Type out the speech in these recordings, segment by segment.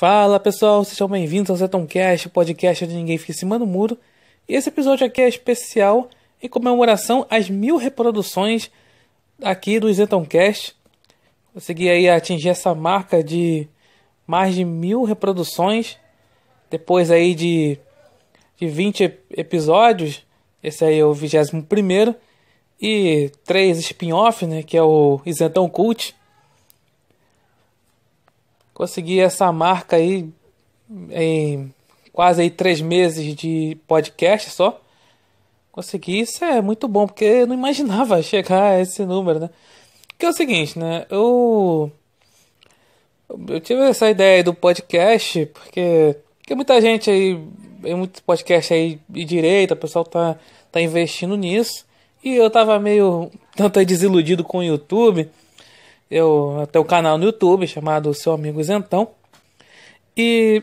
Fala pessoal, sejam bem-vindos ao Zetoncast, podcast onde ninguém fica em cima do muro. E esse episódio aqui é especial em comemoração às mil reproduções aqui do Zetoncast. Consegui aí atingir essa marca de mais de mil reproduções. Depois aí de, de 20 episódios, esse aí é o 21 primeiro. E três spin-off, né, que é o Isentão Cult consegui essa marca aí em quase aí três meses de podcast só. Consegui, isso é muito bom, porque eu não imaginava chegar a esse número, né? Que é o seguinte, né? Eu. Eu tive essa ideia do podcast, porque, porque muita gente aí, tem muitos podcasts aí de direita, o pessoal tá, tá investindo nisso. E eu tava meio tanto desiludido com o YouTube eu tenho um canal no YouTube chamado Seu Amigo Isentão. E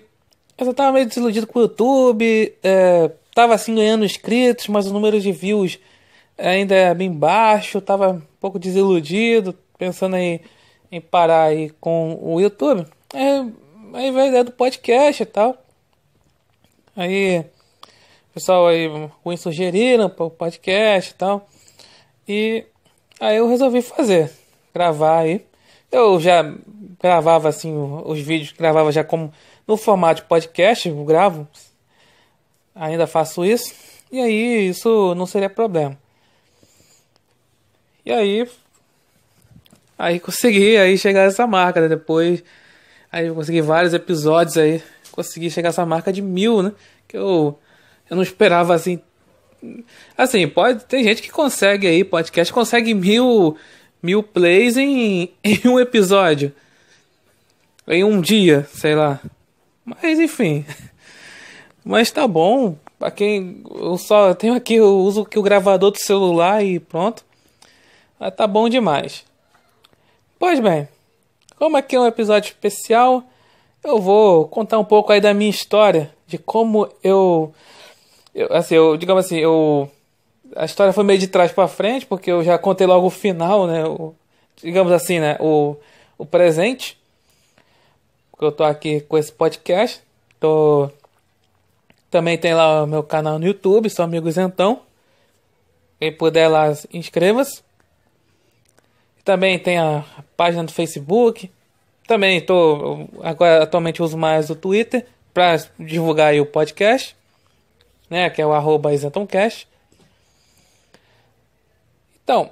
eu tava meio desiludido com o YouTube. É, tava assim ganhando inscritos, mas o número de views ainda é bem baixo. Tava um pouco desiludido, pensando em, em parar aí com o YouTube. É, aí veio a ideia do podcast e tal. Aí o pessoal aí me sugeriram para o podcast e tal. E aí eu resolvi fazer gravar aí. Eu já gravava assim os vídeos, gravava já como no formato podcast, eu gravo. Ainda faço isso. E aí isso não seria problema. E aí aí consegui aí chegar a essa marca, né? Depois aí eu consegui vários episódios aí, consegui chegar a essa marca de mil, né? Que eu eu não esperava assim Assim, pode. Tem gente que consegue aí, podcast, consegue mil mil plays em, em um episódio. Em um dia, sei lá. Mas enfim. Mas tá bom. Pra quem. Eu só tenho aqui, eu uso aqui o gravador do celular e pronto. Mas tá bom demais. Pois bem, como aqui é um episódio especial, eu vou contar um pouco aí da minha história. De como eu. eu assim, eu, digamos assim, eu a história foi meio de trás para frente, porque eu já contei logo o final, né? O, digamos assim, né? O, o presente. Porque eu tô aqui com esse podcast. Tô... Também tem lá o meu canal no YouTube, sou Amigos Então. Quem puder lá, inscreva-se. Também tem a página do Facebook. Também tô agora atualmente uso mais o Twitter para divulgar o podcast, né, que é o arroba isentoncast. Então,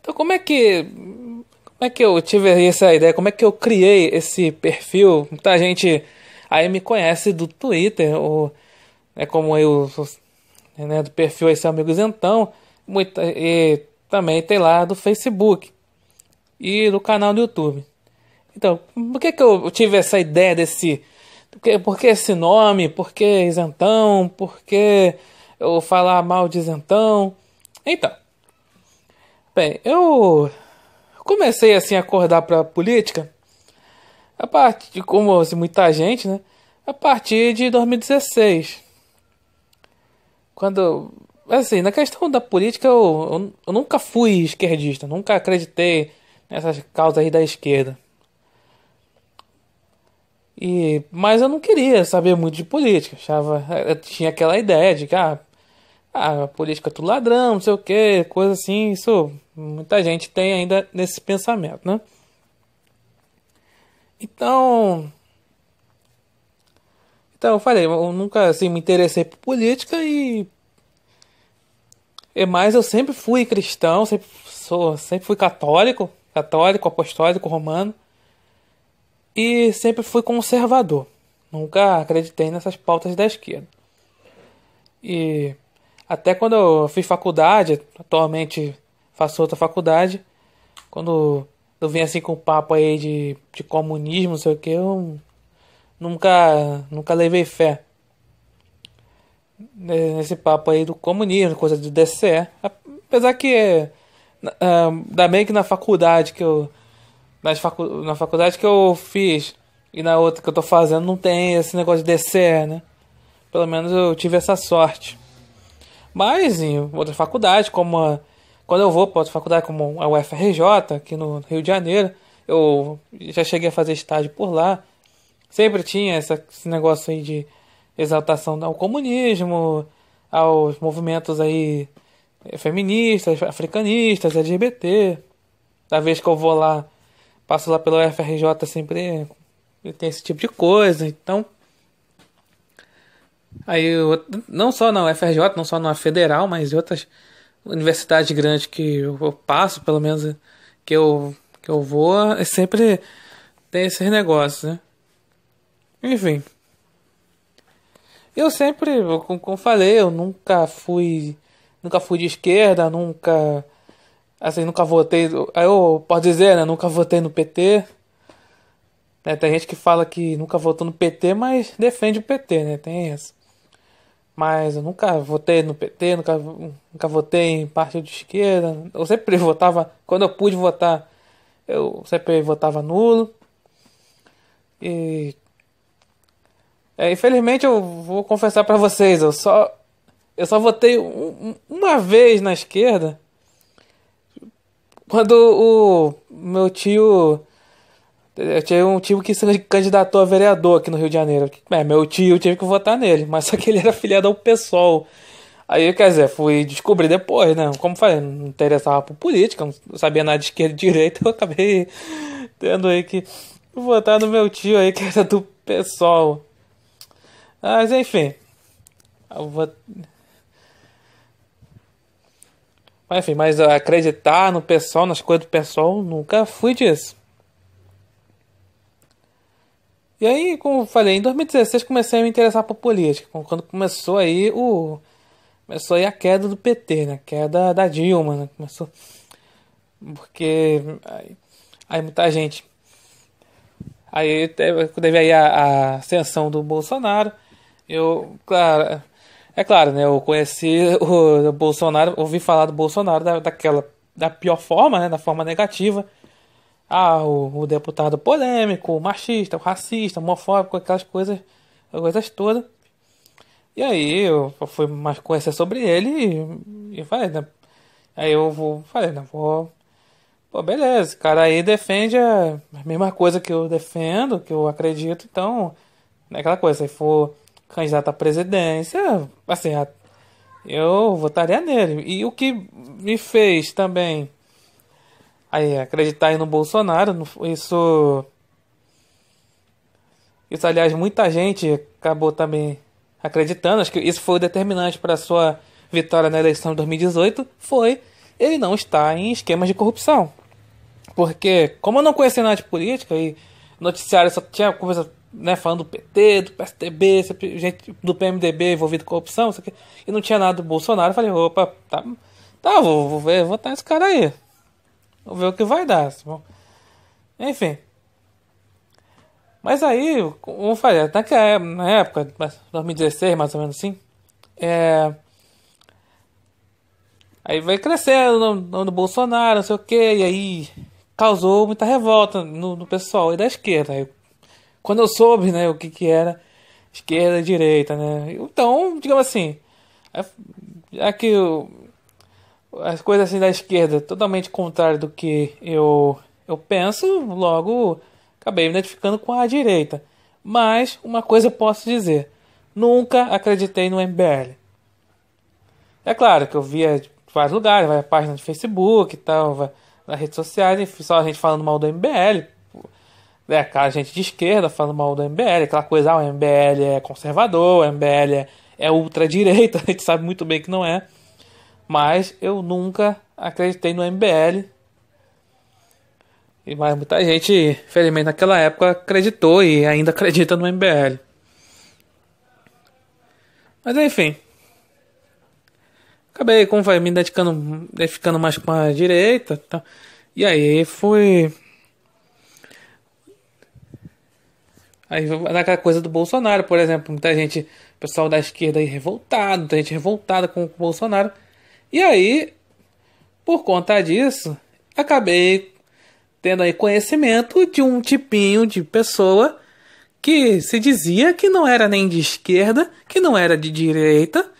então como é que como é que eu tive essa ideia? Como é que eu criei esse perfil? Muita gente aí me conhece do Twitter ou é como eu né, do perfil esse amigos então, muita, e também tem lá do Facebook e do canal do YouTube. Então, por que que eu tive essa ideia desse por que esse nome? Por que isentão? Por que eu falar mal de isentão? Então, bem, eu comecei assim a acordar para a política a partir de como assim, muita gente, né? A partir de 2016. Quando assim, na questão da política eu, eu, eu nunca fui esquerdista, nunca acreditei nessas causas aí da esquerda. E, mas eu não queria saber muito de política. Achava, eu tinha aquela ideia de que ah, ah, política é tudo ladrão, não sei o que, coisa assim, isso muita gente tem ainda nesse pensamento, né? Então, então eu falei, eu nunca assim me interessei por política e é mais eu sempre fui cristão, sempre sou, sempre fui católico, católico, apostólico, romano e sempre fui conservador. Nunca acreditei nessas pautas da esquerda. E até quando eu fiz faculdade, atualmente faço outra faculdade, quando eu vim assim com o papo aí de, de comunismo, não sei o que, eu nunca, nunca levei fé nesse papo aí do comunismo, coisa do DCE. Apesar que, uh, ainda bem que na faculdade que eu. Nas facu na faculdade que eu fiz e na outra que eu tô fazendo não tem esse negócio de DCE, né? Pelo menos eu tive essa sorte. Mas em outras faculdades, como a, quando eu vou para outra faculdade como a UFRJ, aqui no Rio de Janeiro, eu já cheguei a fazer estágio por lá. Sempre tinha essa, esse negócio aí de exaltação ao comunismo, aos movimentos aí feministas, africanistas, LGBT. Da vez que eu vou lá, passo lá pelo FRJ sempre tem esse tipo de coisa. Então, aí não só na UFRJ, não só na Federal, mas em outras universidades grandes que eu passo, pelo menos que eu que eu vou, é sempre tem esses negócios, né? Enfim. Eu sempre, como, falei, eu nunca fui. Nunca fui de esquerda, nunca. Assim, nunca votei. Eu posso dizer, né? Nunca votei no PT. Né, tem gente que fala que nunca votou no PT, mas defende o PT, né? Tem isso. Mas eu nunca votei no PT, nunca, nunca votei em partido de esquerda. Eu sempre votava, quando eu pude votar, eu sempre votava nulo. E é, infelizmente eu vou confessar para vocês, eu só eu só votei um, uma vez na esquerda quando o meu tio eu tinha um tio que se candidatou a vereador aqui no Rio de Janeiro. É, meu tio tive que votar nele, mas só que ele era filiado ao PSOL. Aí, quer dizer, fui descobrir depois, né? Como falei, não interessava por política, não sabia nada de esquerda e direita, eu acabei tendo aí que votar no meu tio aí, que era do PSOL. Mas enfim. Eu vou... Mas enfim, mas acreditar no pessoal, nas coisas do pessoal, nunca fui disso. E aí, como eu falei, em 2016 comecei a me interessar por política. Quando começou aí o. Começou aí a queda do PT, né? A queda da Dilma, né? Começou. Porque. Aí, aí muita gente. Aí teve, teve aí a, a ascensão do Bolsonaro. Eu, claro, é claro, né? Eu conheci o, Bolsonaro, ouvi falar do Bolsonaro da, daquela, da pior forma, né? Da forma negativa. Ah, o, o deputado polêmico, machista, racista, homofóbico, aquelas coisas, coisas todas. E aí eu fui mais conhecer sobre ele e, e falei, né? Aí eu vou, falei, né? Vou. Pô, beleza, o cara aí defende a mesma coisa que eu defendo, que eu acredito, então. É aquela coisa, se for candidato à presidência, assim, eu votaria nele. E o que me fez também aí, acreditar aí no Bolsonaro, isso. Isso, aliás, muita gente acabou também acreditando, acho que isso foi determinante para sua vitória na eleição de 2018, foi ele não estar em esquemas de corrupção. Porque, como eu não conhecia nada de política e noticiário só tinha coisa né, falando do PT, do PSDB, gente do PMDB envolvido com corrupção, e não tinha nada do Bolsonaro. Eu falei, opa, tá, tá vou, vou ver, votar esse cara aí. Vou ver o que vai dar. Bom. Enfim. Mas aí, como eu falei, naquela, na época, 2016, mais ou menos assim, é. Aí vai crescendo no, Bolsonaro, não sei o que, e aí causou muita revolta no, no pessoal e da esquerda. Aí quando eu soube, né, o que que era esquerda e direita, né? Então, digamos assim, já que eu, as coisas assim da esquerda totalmente contrário do que eu eu penso, logo acabei me identificando com a direita. Mas uma coisa eu posso dizer, nunca acreditei no MBL. É claro que eu via vários lugares, vai a página de Facebook e tal, vai nas redes sociais, só a gente falando mal do MBL, é, aquela gente de esquerda falando mal do MBL, aquela coisa, ah, o MBL é conservador, o MBL é, é ultradireita, a gente sabe muito bem que não é. Mas eu nunca acreditei no MBL. E mas muita gente, felizmente naquela época, acreditou e ainda acredita no MBL. Mas enfim. Acabei, como vai, me dedicando, identificando mais com a direita. Tá? E aí fui Aí naquela coisa do Bolsonaro, por exemplo, muita gente, pessoal da esquerda aí revoltado, muita gente revoltada com o Bolsonaro. E aí, por conta disso, acabei tendo aí conhecimento de um tipinho de pessoa que se dizia que não era nem de esquerda, que não era de direita,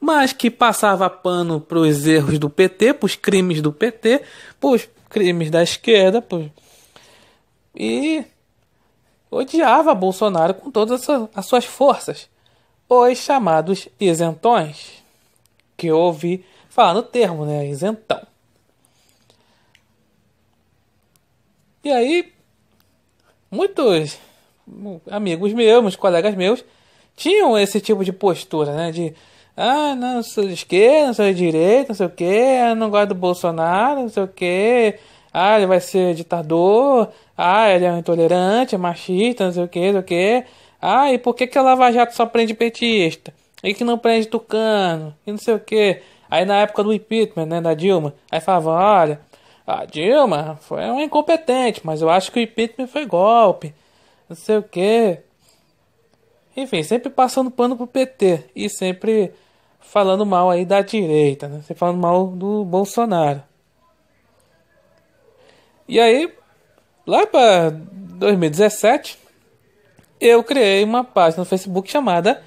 mas que passava pano para os erros do PT, para os crimes do PT, para os crimes da esquerda, e odiava Bolsonaro com todas as suas forças, os chamados isentões, que eu ouvi falar no termo, né, isentão. E aí, muitos amigos meus, colegas meus, tinham esse tipo de postura, né, de ah, não sou de esquerda, não sou de direita, não sei o que, não gosto do Bolsonaro, não sei o que, ah, ele vai ser ditador, ah, ele é intolerante, é machista, não sei o que, não sei o que, ah, e por que, que a Lava Jato só prende petista? E que não prende tucano, e não sei o que. Aí na época do impeachment, né, da Dilma, aí falava, olha, a Dilma foi uma incompetente, mas eu acho que o impeachment foi golpe, não sei o que. Enfim, sempre passando pano pro PT e sempre falando mal aí da direita, né? Sempre falando mal do Bolsonaro. E aí, lá para 2017, eu criei uma página no Facebook chamada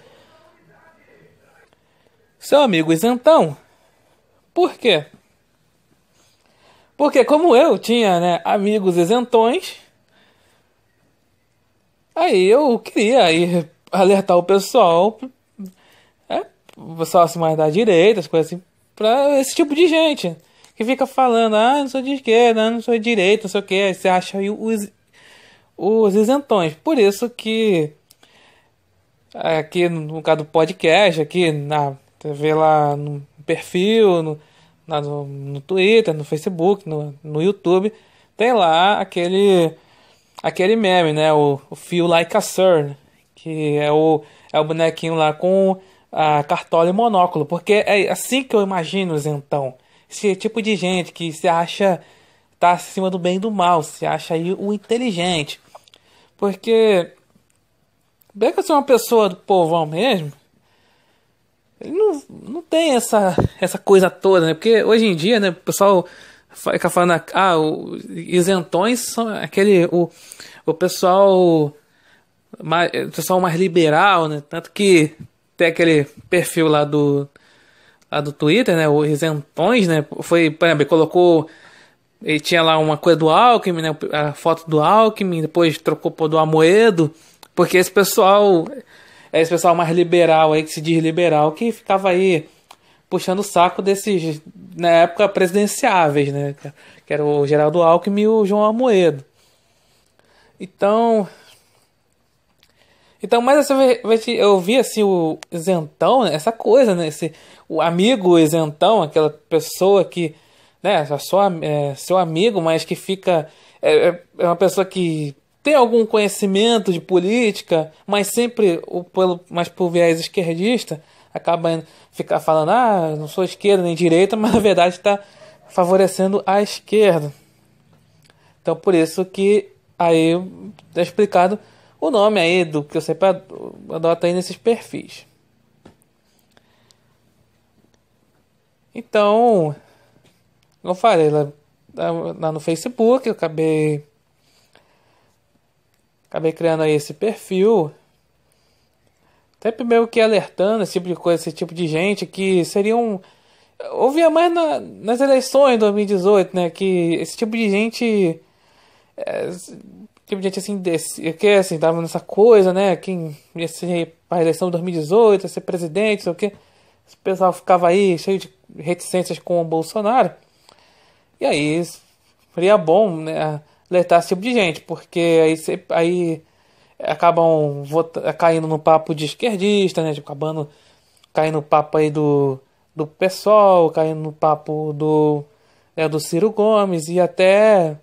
Seu Amigo Isentão. Por quê? Porque como eu tinha né, amigos isentões, aí eu queria aí alertar o pessoal, é, o pessoal assim, mais da direita, as coisas assim, pra esse tipo de gente que fica falando, ah, não sou de esquerda, não sou de direita, não sei o que, você acha aí os, os isentões. Por isso que aqui no caso do podcast, aqui na TV lá no perfil, no, na, no, no Twitter, no Facebook, no, no YouTube, tem lá aquele aquele meme, né? O, o Feel Like a Sir, que é o, é o bonequinho lá com a cartola e monóculo, porque é assim que eu imagino então esse tipo de gente que se acha tá acima do bem e do mal, se acha aí o inteligente. Porque bem que eu sou uma pessoa do povão mesmo, ele não, não tem essa, essa coisa toda, né? Porque hoje em dia, né, o pessoal fica falando, ah, os isentões são aquele, o, o pessoal mais, o pessoal mais liberal, né? Tanto que tem aquele perfil lá do lá do Twitter, né? O Isentões, né? Foi, por exemplo, ele colocou. Ele tinha lá uma coisa do Alckmin, né? A foto do Alckmin, depois trocou por do Amoedo. Porque esse pessoal. É esse pessoal mais liberal aí, que se diz liberal, que ficava aí puxando o saco desses, na época, presidenciáveis, né? Que era o Geraldo Alckmin e o João Amoedo. Então, então, mas assim, eu vi assim o isentão, né? essa coisa, né? Esse, o amigo isentão, aquela pessoa que, né, só é seu amigo, mas que fica. É, é, é uma pessoa que tem algum conhecimento de política, mas sempre o, pelo, mas por viés esquerdista, acaba ficar falando, ah, não sou esquerda nem direita, mas na verdade está favorecendo a esquerda. Então por isso que aí é explicado o nome aí do que eu sempre adoto aí nesses perfis. Então, eu falei lá, lá no Facebook, eu acabei acabei criando aí esse perfil. Até meio que alertando esse tipo de coisa, esse tipo de gente que seriam. Ouvia mais na, nas eleições de 2018, né? Que esse tipo de gente. É, tipo de gente assim, desse, que assim, tava nessa coisa, né? Quem ia ser a eleição de 2018, ia ser presidente, sei o que. O pessoal ficava aí cheio de reticências com o Bolsonaro. E aí seria bom né, alertar esse tipo de gente, porque aí, aí acabam caindo no papo de esquerdista, né? Tipo, acabando caindo no papo aí do, do PSOL, caindo no papo do, é, do Ciro Gomes e até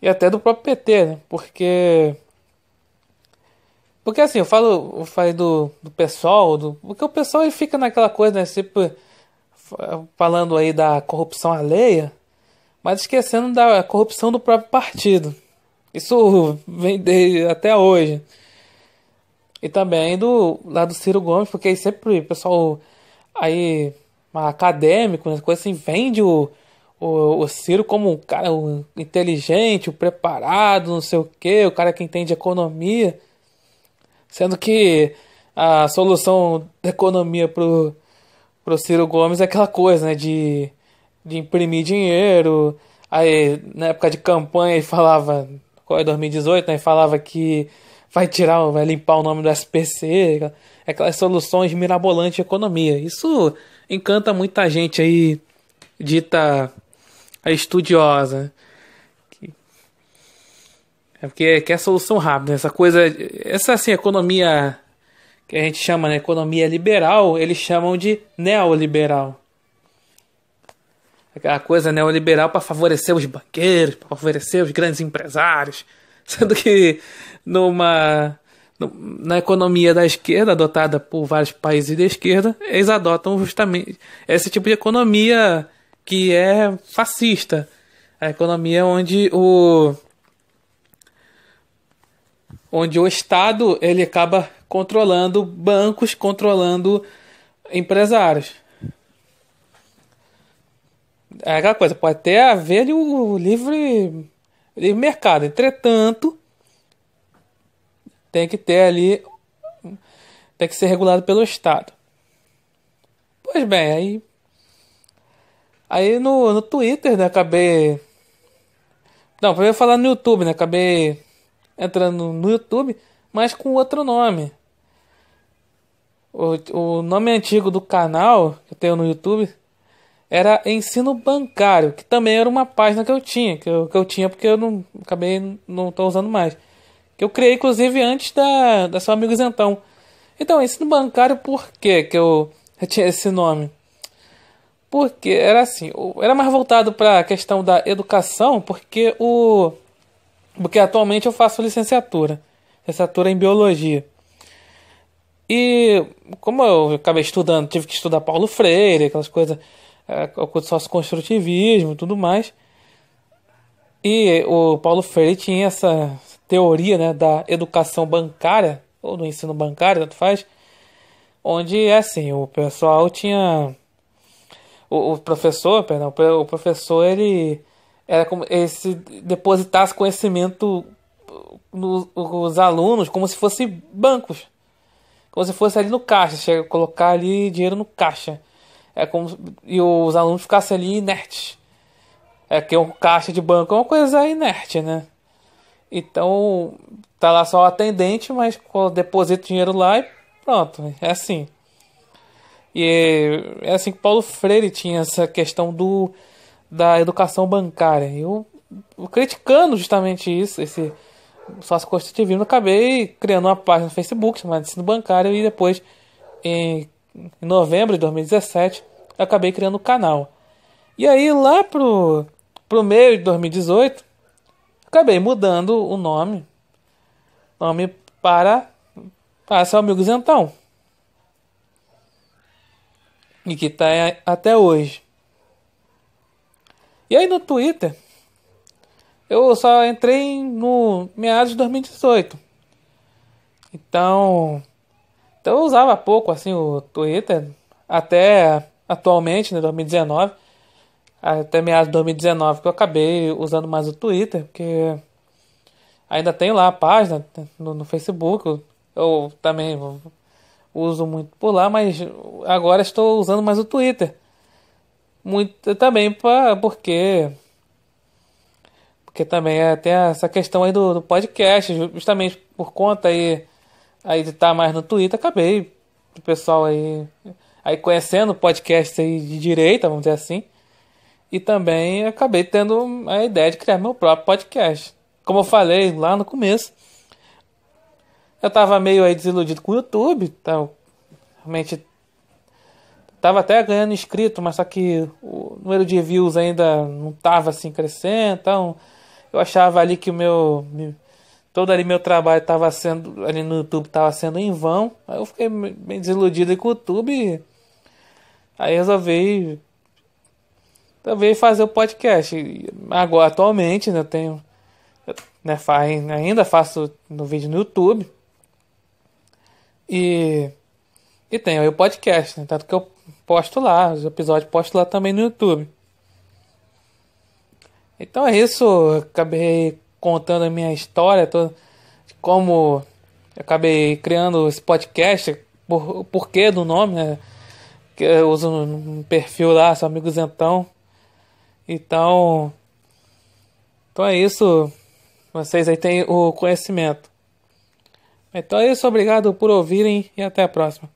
e até do próprio PT, né? Porque. Porque assim, eu falo, eu do, do pessoal, do, porque o pessoal ele fica naquela coisa, né? Sempre falando aí da corrupção alheia, mas esquecendo da corrupção do próprio partido. Isso vem de, até hoje. E também do lado do Ciro Gomes, porque sempre o pessoal aí acadêmico, né, coisa assim, vende o, o, o Ciro como um cara um inteligente, um preparado, não sei o que, o cara que entende economia. Sendo que a solução da economia pro, pro Ciro Gomes é aquela coisa, né? De, de imprimir dinheiro. Aí, na época de campanha, ele falava qual é 2018, né? Falava que vai tirar, vai limpar o nome do SPC, aquelas soluções mirabolantes de economia. Isso encanta muita gente aí dita estudiosa. É porque quer solução rápida, essa coisa, essa assim, economia que a gente chama, né, economia liberal, eles chamam de neoliberal. Aquela coisa neoliberal para favorecer os banqueiros, para favorecer os grandes empresários. Sendo que numa na economia da esquerda, adotada por vários países da esquerda, eles adotam justamente esse tipo de economia que é fascista. A economia onde o onde o Estado ele acaba controlando bancos, controlando empresários. É aquela coisa, pode até haver o livre, livre mercado. Entretanto, tem que ter ali. Tem que ser regulado pelo Estado. Pois bem, aí. Aí no, no Twitter, né, acabei. Não, primeiro falar no YouTube, né? Acabei entrando no YouTube, mas com outro nome. O, o nome antigo do canal que eu tenho no YouTube era Ensino Bancário, que também era uma página que eu tinha, que eu, que eu tinha porque eu não acabei não estou usando mais. Que eu criei inclusive antes da, da seu amigo Isentão. Então, Ensino Bancário, por quê que eu, eu tinha esse nome? Porque era assim, era mais voltado para a questão da educação, porque o porque atualmente eu faço licenciatura, licenciatura em biologia. E como eu acabei estudando, tive que estudar Paulo Freire, aquelas coisas, o sócio-construtivismo e tudo mais. E o Paulo Freire tinha essa teoria né, da educação bancária, ou do ensino bancário, tanto faz, onde é assim, o pessoal tinha. O, o professor, perdão, o professor ele era como se depositasse conhecimento nos alunos como se fosse bancos. Como se fosse ali no caixa, chega, colocar ali dinheiro no caixa. É como e os alunos ficassem ali inertes. É que um caixa de banco é uma coisa inerte, né? Então, tá lá só o atendente, mas deposita o dinheiro lá e pronto, é assim. E é assim que Paulo Freire tinha essa questão do da educação bancária. Eu, eu criticando justamente isso, esse sócio constitutivismo, acabei criando uma página no Facebook chamada Ensino Bancário e depois, em, em novembro de 2017, eu acabei criando o canal. E aí, lá pro, pro meio de 2018, acabei mudando o nome, nome para, para seu amigo Zentão. E que está até hoje. E aí no Twitter, eu só entrei no meados de 2018. Então, então eu usava pouco assim o Twitter até atualmente, né, 2019, até meados de 2019 que eu acabei usando mais o Twitter, porque ainda tenho lá a página no, no Facebook, eu também uso muito por lá, mas agora estou usando mais o Twitter. Muito também pra, porque porque também é, tem essa questão aí do, do, podcast, justamente por conta aí, aí de estar mais no Twitter, acabei o pessoal aí aí conhecendo podcast aí de direita, vamos dizer assim. E também acabei tendo a ideia de criar meu próprio podcast. Como eu falei lá no começo, eu tava meio aí desiludido com o YouTube, então realmente Tava até ganhando inscrito, mas só que o número de views ainda não tava assim crescendo, então eu achava ali que o meu todo ali meu trabalho estava sendo ali no YouTube estava sendo em vão. Aí eu fiquei bem desiludido com o YouTube. Aí resolvi resolvi fazer o podcast. Agora atualmente, né, eu tenho né, ainda faço no vídeo no YouTube. E e tem aí o podcast, né? Tanto que eu posto lá, os episódios posto lá também no YouTube. Então é isso, acabei contando a minha história, toda, como eu acabei criando esse podcast, por, porquê do nome, né? Que eu uso um perfil lá, sou amigos então. Então, então é isso. Vocês aí têm o conhecimento. Então é isso, obrigado por ouvirem e até a próxima.